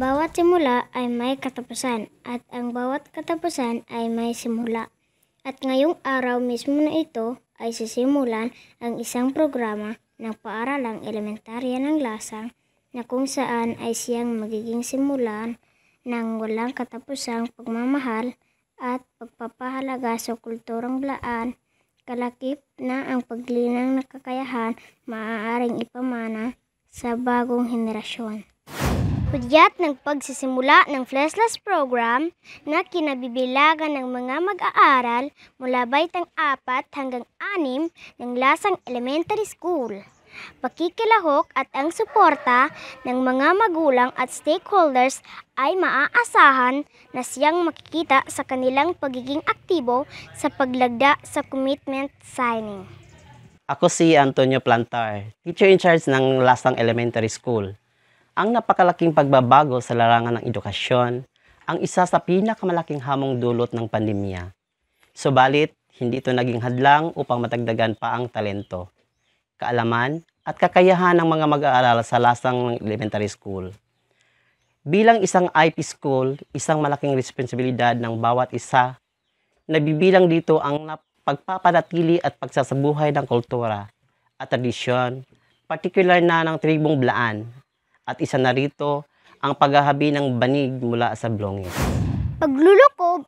bawat simula ay may katapusan at ang bawat katapusan ay may simula. At ngayong araw mismo na ito ay sisimulan ang isang programa ng paaralang elementarya ng lasang na kung saan ay siyang magiging simulan ng walang katapusang pagmamahal at pagpapahalaga sa kulturang blaan, kalakip na ang paglinang na kakayahan maaaring ipamana sa bagong henerasyon. Hudyat ng pagsisimula ng Fleshless Program na kinabibilagan ng mga mag-aaral mula baitang 4 hanggang 6 ng Lasang Elementary School. Pakikilahok at ang suporta ng mga magulang at stakeholders ay maaasahan na siyang makikita sa kanilang pagiging aktibo sa paglagda sa commitment signing. Ako si Antonio Plantar, teacher in charge ng Lasang Elementary School. Ang napakalaking pagbabago sa larangan ng edukasyon ang isa sa pinakamalaking hamong dulot ng pandemya. Subalit, hindi ito naging hadlang upang matagdagan pa ang talento, kaalaman at kakayahan ng mga mag-aaral sa Lasang Elementary School. Bilang isang IP school, isang malaking responsibilidad ng bawat isa, nabibilang dito ang pagpapanatili at pagsasabuhay ng kultura at tradisyon, partikular na ng tribong Blaan, at isa na rito ang paghahabi ng banig mula sa blongis. Paglulukob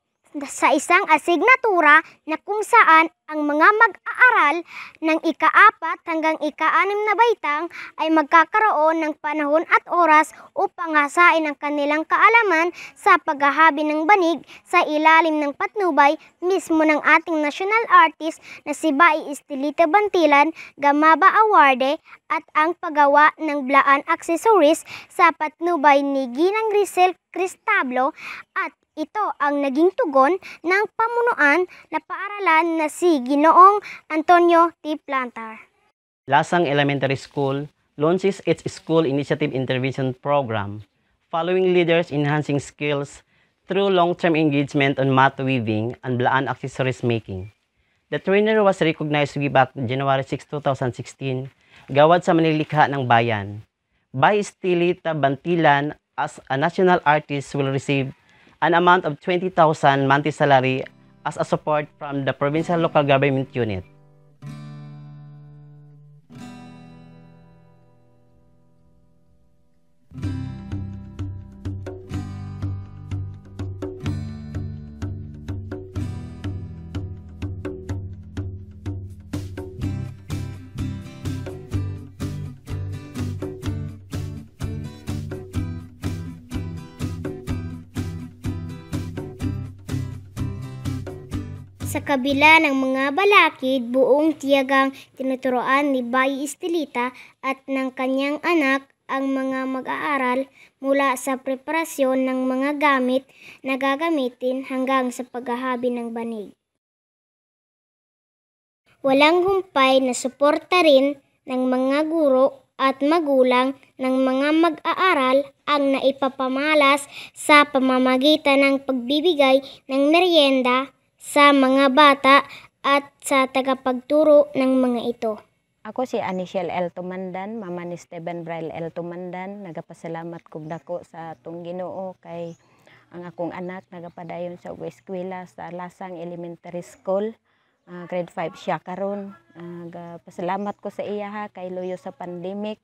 sa isang asignatura na kung saan ang mga mag-aaral ng ika-apat hanggang ika-anim na baitang ay magkakaroon ng panahon at oras upang hasain ang kanilang kaalaman sa paghahabi ng banig sa ilalim ng patnubay mismo ng ating national artist na si Bai Estelita Bantilan, Gamaba Award at ang paggawa ng blaan accessories sa patnubay ni Ginang Grisel Cristablo. At ito ang naging tugon ng pamunuan na paaralan na si Ginoong Antonio T. Plantar. Lasang Elementary School launches its School Initiative Intervention Program, following leaders enhancing skills through long-term engagement on mat weaving and blaan accessories making. The trainer was recognized way back January 6, 2016, gawad sa Manilikha ng Bayan. By Stilita Bantilan as a national artist will receive an amount of 20,000 monthly salary as a support from the provincial local government unit. Sa kabila ng mga balakid, buong tiyagang tinuturoan ni Bayi Estelita at ng kanyang anak ang mga mag-aaral mula sa preparasyon ng mga gamit na gagamitin hanggang sa paghahabi ng banig. Walang humpay na suporta rin ng mga guro at magulang ng mga mag-aaral ang naipapamalas sa pamamagitan ng pagbibigay ng merienda sa mga bata at sa tagapagturo ng mga ito. Ako si Anishel L. Tumandan, mama ni Stephen Braille L. Tumandan. Nagapasalamat kog dako sa atong Ginoo kay ang akong anak nagapadayon sa eskwela sa Lasang Elementary School. Uh, grade 5 siya karon. Uh, ko sa iya ha kay luyo sa pandemic.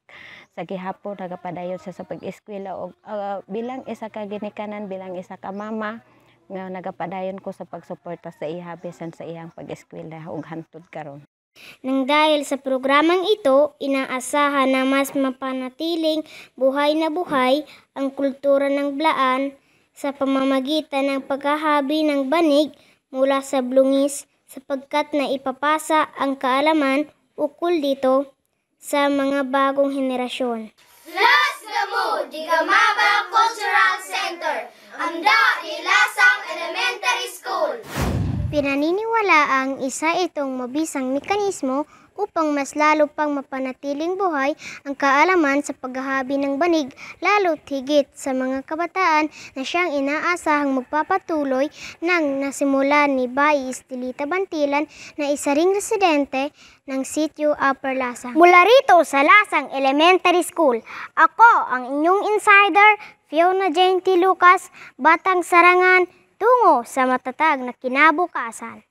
Sa gihapon nagapadayon sa sa pag-eskwela og uh, bilang isa ka ginikanan bilang isa ka mama nga nagapadayon ko sa pagsuporta sa iya bisan sa iyang pag-eskwela ug hantod karon. Nang dahil sa programang ito, inaasahan na mas mapanatiling buhay na buhay ang kultura ng blaan sa pamamagitan ng paghahabi ng banig mula sa blungis sapagkat na ipapasa ang kaalaman ukol dito sa mga bagong henerasyon. Las Gamo, Digamaba Cultural Center, Amda Ilasang Elementary School. Pinaniniwala ang isa itong mabisang mekanismo upang mas lalo pang mapanatiling buhay ang kaalaman sa paghahabi ng banig lalo't higit sa mga kabataan na siyang inaasahang magpapatuloy ng nasimulan ni Bai Estelita Bantilan na isa ring residente ng sitio Upper Lasang. Mula rito sa Lasang Elementary School, ako ang inyong insider, Fiona Jane T. Lucas, Batang Sarangan, tungo sa matatag na kinabukasan.